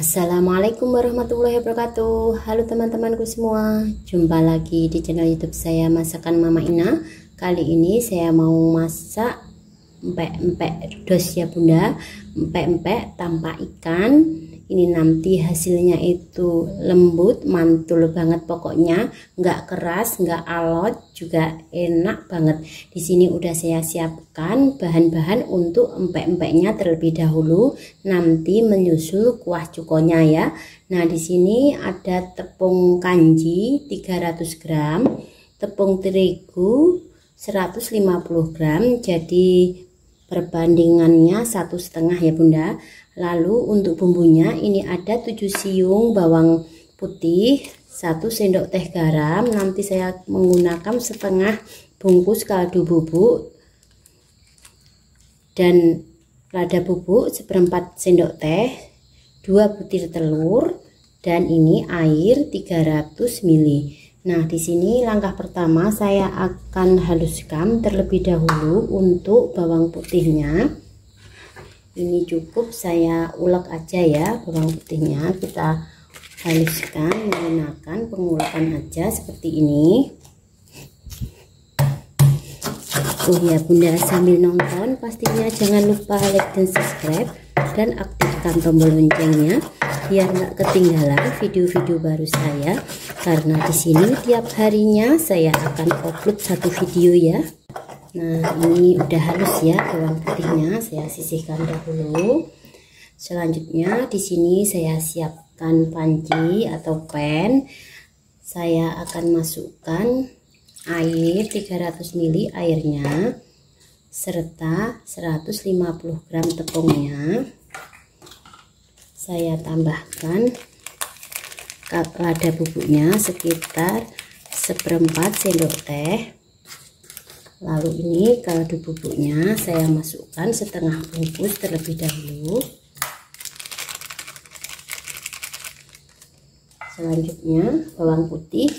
Assalamualaikum warahmatullahi wabarakatuh. Halo teman-temanku semua Jumpa lagi di channel youtube saya Masakan Mama Ina. Kali ini saya mau masak Empek-empek dos ya bunda. Empek-empek tanpa ikan ini nanti hasilnya itu lembut mantul banget pokoknya. Nggak keras nggak alot juga enak banget. Di sini udah saya siapkan bahan-bahan untuk empek-empeknya terlebih dahulu. Nanti menyusul kuah cukonya ya. Nah di sini ada tepung kanji 300 gram tepung terigu 150 gram. Jadi perbandingannya satu setengah ya bunda lalu untuk bumbunya ini ada 7 siung bawang putih 1 sendok teh garam nanti saya menggunakan setengah bungkus kaldu bubuk dan lada bubuk seperempat sendok teh 2 butir telur dan ini air 300 ml Nah, di sini langkah pertama saya akan haluskan terlebih dahulu untuk bawang putihnya. Ini cukup saya ulek aja ya bawang putihnya. Kita haluskan menggunakan pengulakan aja seperti ini. Oh ya bunda sambil nonton pastinya jangan lupa like dan subscribe dan aktifkan tombol loncengnya biar nggak ketinggalan video-video baru saya karena di sini tiap harinya saya akan upload satu video ya nah ini udah halus ya bawang putihnya saya sisihkan dahulu. Selanjutnya di sini saya siapkan panci atau pan. Saya akan masukkan air 300 ml airnya serta 150 gram tepungnya. Saya tambahkan lada bubuknya sekitar seperempat sendok teh lalu ini kaldu bubuknya saya masukkan setengah bungkus terlebih dahulu. Selanjutnya bawang putih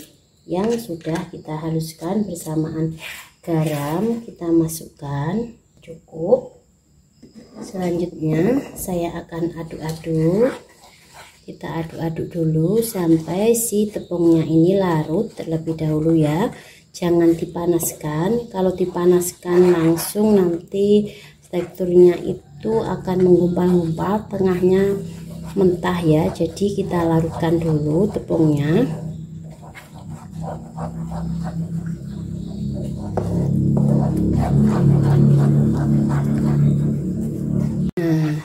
yang sudah kita haluskan bersamaan garam kita masukkan cukup. Selanjutnya saya akan aduk-aduk. Kita aduk-aduk dulu sampai si tepungnya ini larut terlebih dahulu ya jangan dipanaskan. Kalau dipanaskan langsung nanti teksturnya itu akan menggumpal-gumpal tengahnya mentah ya. Jadi kita larutkan dulu tepungnya.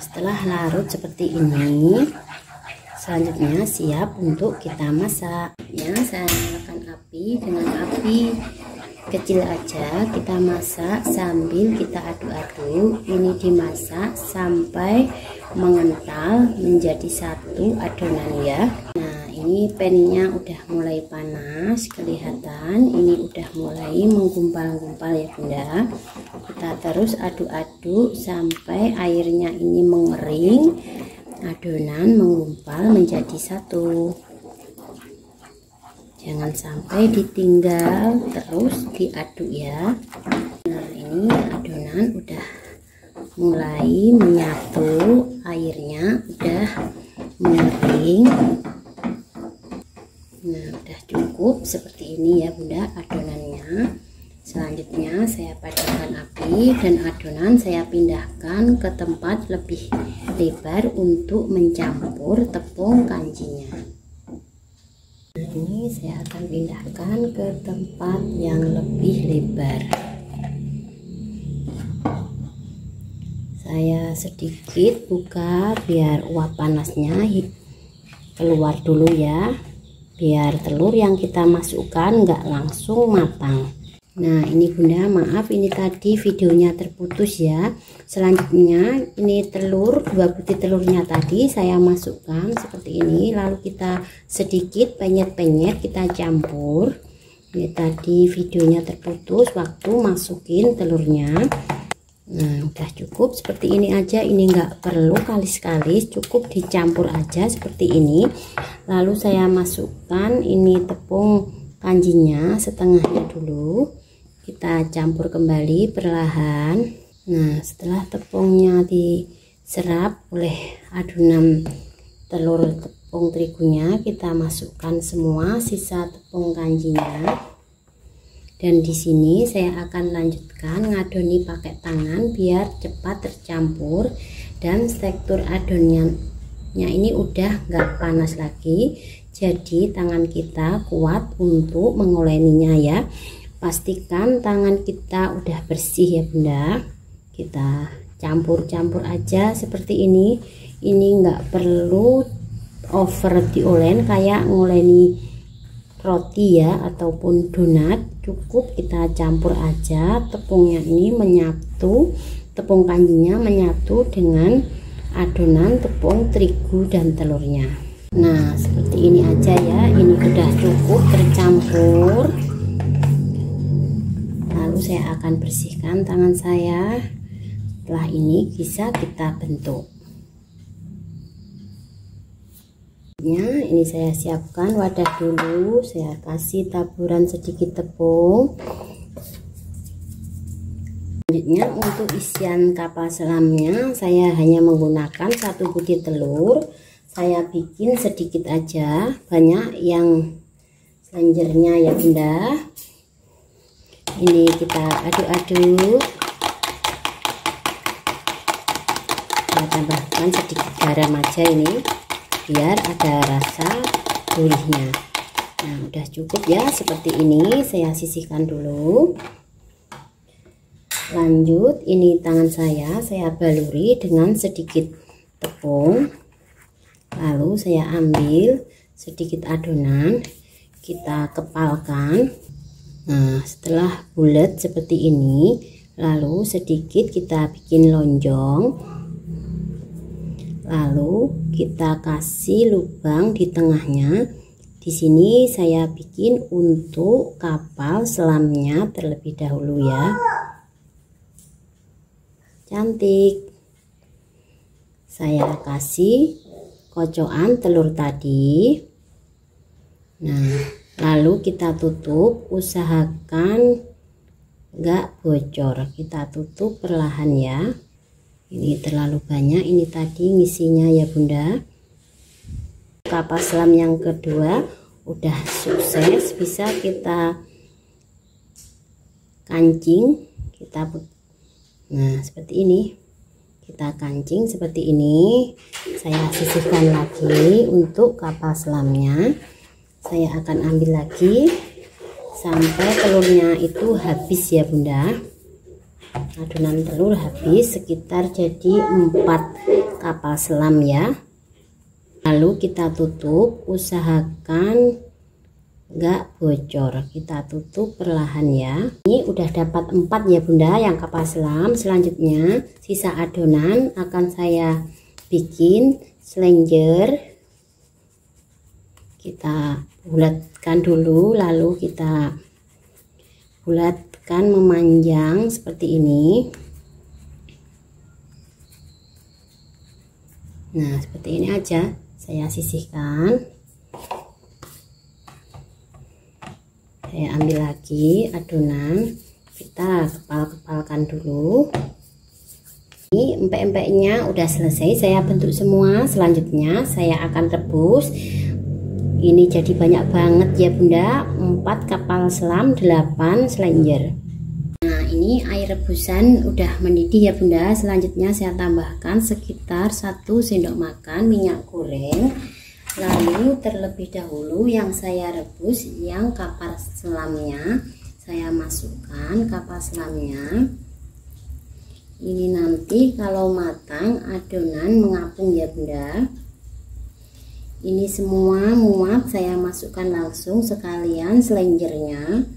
Setelah larut seperti ini selanjutnya siap untuk kita masak. Ya saya nyalakan api. Dengan api kecil aja kita masak sambil kita aduk-aduk. Ini dimasak sampai mengental menjadi satu adonan ya. Nah ini pennya udah mulai panas kelihatan. Ini udah mulai menggumpal-gumpal ya bunda. Kita terus aduk-aduk sampai airnya ini mengering adonan menggumpal menjadi satu. Jangan sampai ditinggal terus diaduk ya. Nah ini adonan udah mulai menyatu airnya udah mengering nah udah cukup seperti ini ya bunda adonannya selanjutnya saya padamkan api dan adonan saya pindahkan ke tempat lebih lebar untuk mencampur tepung kanjinya ini saya akan pindahkan ke tempat yang lebih lebar. Saya sedikit buka biar uap panasnya keluar dulu ya biar telur yang kita masukkan nggak langsung matang Nah ini bunda maaf ini tadi videonya terputus ya. Selanjutnya ini telur dua butir telurnya tadi saya masukkan seperti ini. Lalu kita sedikit penyet-penyet kita campur. Ini tadi videonya terputus waktu masukin telurnya. Nah udah cukup seperti ini aja. Ini enggak perlu kali-kali cukup dicampur aja seperti ini. Lalu saya masukkan ini tepung kanjinya setengahnya dulu kita campur kembali perlahan. Nah setelah tepungnya diserap oleh adonan telur tepung terigunya kita masukkan semua sisa tepung kanjinya. Dan di sini saya akan lanjutkan ngadoni pakai tangan biar cepat tercampur dan tekstur adonannya ini udah nggak panas lagi. Jadi tangan kita kuat untuk mengoleninya ya pastikan tangan kita udah bersih ya bunda. Kita campur-campur aja seperti ini. Ini nggak perlu over diolen kayak ngoleni roti ya ataupun donat. Cukup kita campur aja. Tepungnya ini menyatu tepung kanjinya menyatu dengan adonan tepung terigu dan telurnya. Nah seperti ini aja ya. Ini sudah cukup tercampur saya akan bersihkan tangan saya setelah ini bisa kita bentuk. Ini saya siapkan wadah dulu. Saya kasih taburan sedikit tepung. Selanjutnya untuk isian kapal selamnya saya hanya menggunakan satu butir telur. Saya bikin sedikit aja. Banyak yang selanjutnya ya bunda ini kita aduk-aduk. Saya tambahkan sedikit garam aja ini biar ada rasa gurihnya. Nah udah cukup ya seperti ini. Saya sisihkan dulu. Lanjut ini tangan saya. Saya baluri dengan sedikit tepung. Lalu saya ambil sedikit adonan. Kita kepalkan nah setelah bulat seperti ini lalu sedikit kita bikin lonjong. Lalu kita kasih lubang di tengahnya. Di sini saya bikin untuk kapal selamnya terlebih dahulu ya. Cantik. Saya kasih kocokan telur tadi. Nah lalu kita tutup usahakan enggak bocor. Kita tutup perlahan ya. Ini terlalu banyak ini tadi ngisinya ya bunda. Kapal selam yang kedua udah sukses bisa kita kancing. Kita nah seperti ini. Kita kancing seperti ini. Saya sisihkan lagi untuk kapal selamnya saya akan ambil lagi. Sampai telurnya itu habis ya bunda. Adonan telur habis sekitar jadi 4 kapal selam ya. Lalu kita tutup. Usahakan enggak bocor. Kita tutup perlahan ya. Ini udah dapat 4 ya bunda yang kapal selam. Selanjutnya sisa adonan akan saya bikin selenjer kita bulatkan dulu lalu kita bulat kan memanjang seperti ini. Nah seperti ini aja saya sisihkan. Saya ambil lagi adonan. Kita kepal-kepalkan dulu. Ini empek-empeknya udah selesai. Saya bentuk semua. Selanjutnya saya akan rebus ini jadi banyak banget ya bunda. 4 kapal selam 8 selenjer nah ini air rebusan udah mendidih ya bunda. Selanjutnya saya tambahkan sekitar 1 sendok makan minyak goreng. Lalu terlebih dahulu yang saya rebus yang kapal selamnya. Saya masukkan kapal selamnya. Ini nanti kalau matang adonan mengapung ya bunda ini semua muat saya masukkan langsung sekalian selenjernya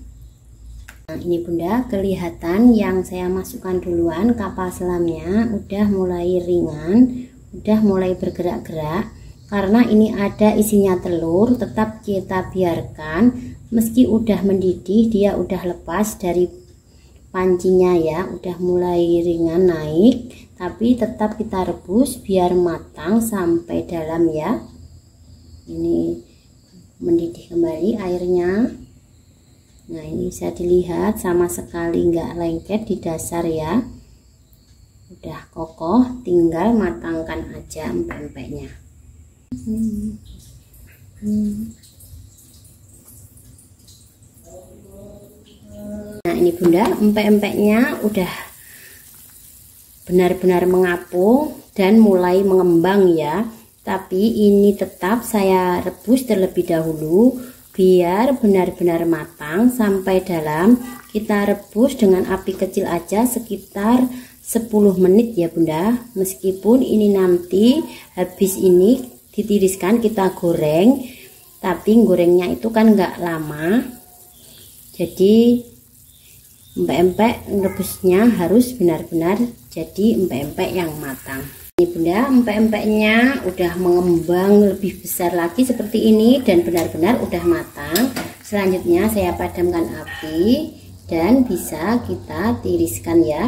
nah ini bunda kelihatan yang saya masukkan duluan kapal selamnya udah mulai ringan udah mulai bergerak-gerak. Karena ini ada isinya telur tetap kita biarkan. Meski udah mendidih dia udah lepas dari pancinya ya udah mulai ringan naik. Tapi tetap kita rebus biar matang sampai dalam ya ini mendidih kembali airnya. Nah ini bisa dilihat sama sekali nggak lengket di dasar ya. Udah kokoh tinggal matangkan aja empek-empeknya Nah ini bunda empek-empeknya udah benar-benar mengapung dan mulai mengembang ya tapi ini tetap saya rebus terlebih dahulu biar benar-benar matang sampai dalam. Kita rebus dengan api kecil aja sekitar 10 menit ya bunda. Meskipun ini nanti habis ini ditiriskan kita goreng. Tapi gorengnya itu kan enggak lama. Jadi empek-empek rebusnya harus benar-benar jadi empek-empek yang matang ini bunda empek-empeknya udah mengembang lebih besar lagi seperti ini dan benar-benar udah matang. Selanjutnya saya padamkan api dan bisa kita tiriskan ya.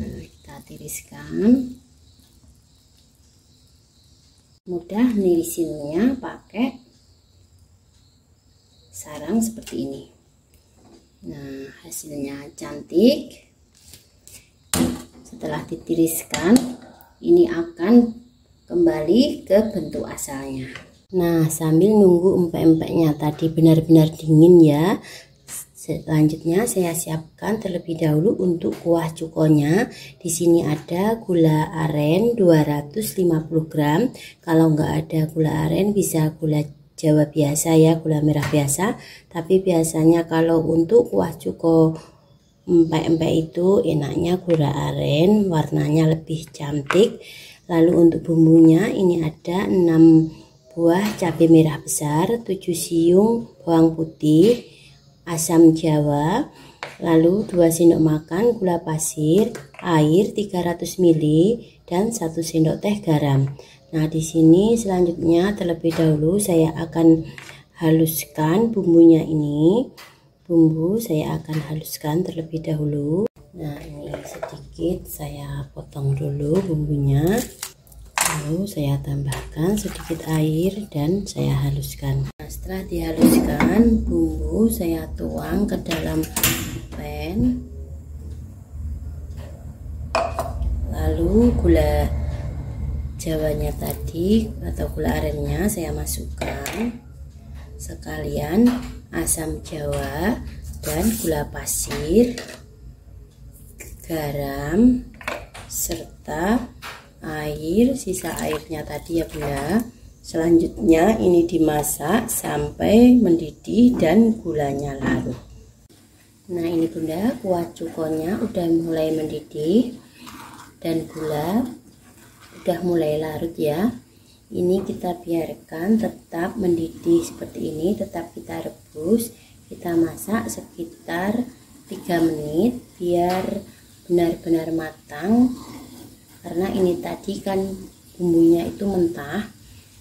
Kita tiriskan. Mudah nirisinnya pakai sarang seperti ini. Nah hasilnya cantik setelah ditiriskan ini akan kembali ke bentuk asalnya. Nah sambil nunggu empek-empeknya tadi benar-benar dingin ya selanjutnya saya siapkan terlebih dahulu untuk kuah cukonya. Di sini ada gula aren 250 gram. Kalau nggak ada gula aren bisa gula jawa biasa ya gula merah biasa. Tapi biasanya kalau untuk kuah cuko empek-empek itu enaknya gula aren warnanya lebih cantik. Lalu untuk bumbunya ini ada 6 buah cabai merah besar 7 siung bawang putih asam jawa. Lalu 2 sendok makan gula pasir air 300 ml dan 1 sendok teh garam. Nah di sini selanjutnya terlebih dahulu saya akan haluskan bumbunya ini bumbu saya akan haluskan terlebih dahulu. Nah ini sedikit saya potong dulu bumbunya. Lalu saya tambahkan sedikit air dan saya haluskan. Nah, setelah dihaluskan bumbu saya tuang ke dalam pan. Lalu gula jawanya tadi atau gula arennya saya masukkan sekalian asam jawa dan gula pasir garam serta air sisa airnya tadi ya bunda selanjutnya ini dimasak sampai mendidih dan gulanya larut. Nah ini bunda kuah cukonya udah mulai mendidih dan gula udah mulai larut ya ini kita biarkan tetap mendidih seperti ini tetap kita rebus kita masak sekitar 3 menit biar benar-benar matang. Karena ini tadi kan bumbunya itu mentah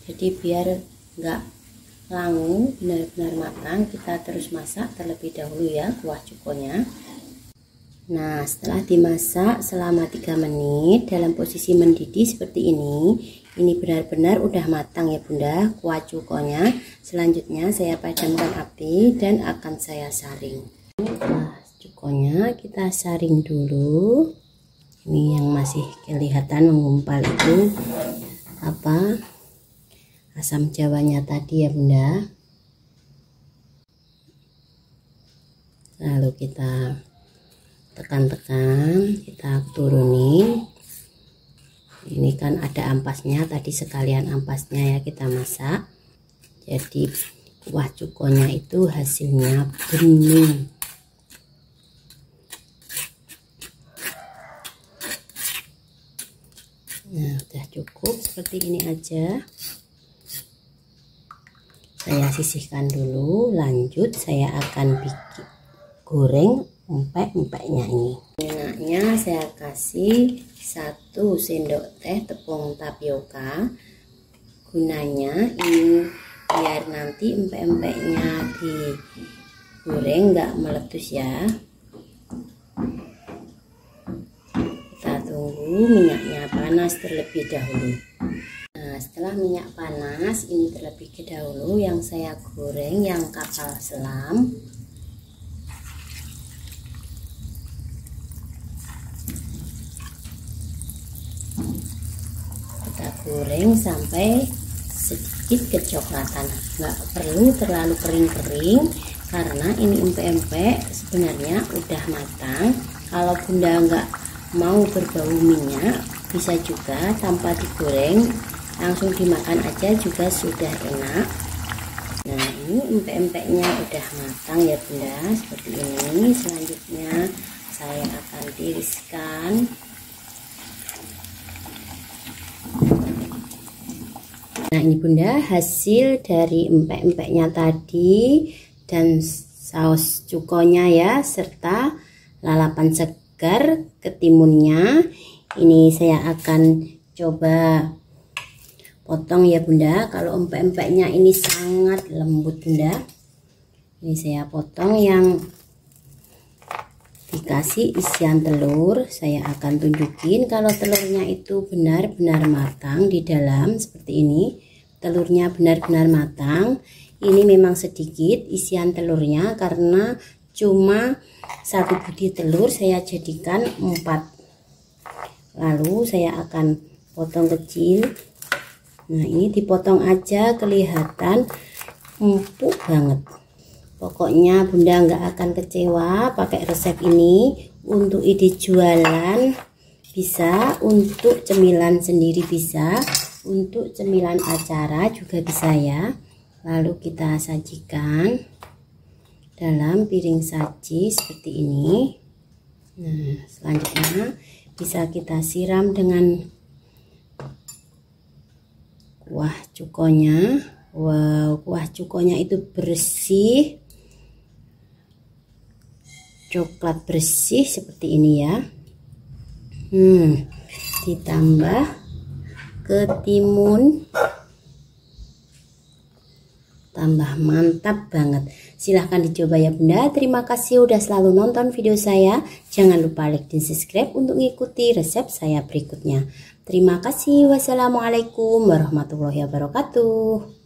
jadi biar enggak langu benar-benar matang kita terus masak terlebih dahulu ya kuah cukonya. Nah, setelah dimasak selama 3 menit dalam posisi mendidih seperti ini, ini benar-benar udah matang ya Bunda kuah cukonya. Selanjutnya saya padamkan api dan akan saya saring. Nah, cukonya kita saring dulu. Ini yang masih kelihatan menggumpal itu apa? Asam jawanya tadi ya Bunda. Lalu kita tekan-tekan kita turunin ini kan ada ampasnya tadi sekalian ampasnya ya kita masak. Jadi kuah cukonya itu hasilnya bening. Nah udah cukup seperti ini aja. Saya sisihkan dulu lanjut saya akan bikin goreng empek-empeknya ini minyaknya saya kasih satu sendok teh tepung tapioka. Gunanya ini biar nanti empek-empeknya digoreng nggak meletus ya. Kita tunggu minyaknya panas terlebih dahulu. Nah setelah minyak panas ini terlebih dahulu yang saya goreng yang kapal selam kita goreng sampai sedikit kecoklatan. Nggak perlu terlalu kering-kering karena ini empek-empek sebenarnya udah matang. Kalau bunda nggak mau berbau minyak bisa juga tanpa digoreng langsung dimakan aja juga sudah enak. Nah ini empek-empeknya udah matang ya bunda. Seperti ini. Selanjutnya saya akan tiriskan nah ini bunda hasil dari empek-empeknya tadi dan saus cukonya ya serta lalapan segar ketimunnya. Ini saya akan coba potong ya bunda. Kalau empek-empeknya ini sangat lembut bunda. Ini saya potong yang dikasih isian telur saya akan tunjukin kalau telurnya itu benar-benar matang di dalam seperti ini. Telurnya benar-benar matang. Ini memang sedikit isian telurnya karena cuma satu butir telur saya jadikan empat. Lalu saya akan potong kecil. Nah ini dipotong aja kelihatan empuk banget pokoknya bunda nggak akan kecewa pakai resep ini. Untuk ide jualan bisa untuk cemilan sendiri bisa untuk cemilan acara juga bisa ya. Lalu kita sajikan dalam piring saji seperti ini. Nah selanjutnya bisa kita siram dengan kuah cukonya. Wow kuah cukonya itu bersih coklat bersih seperti ini ya. Hmm ditambah ketimun. Tambah mantap banget. Silahkan dicoba ya bunda. Terima kasih udah selalu nonton video saya. Jangan lupa like dan subscribe untuk mengikuti resep saya berikutnya. Terima kasih. Wassalamualaikum warahmatullahi wabarakatuh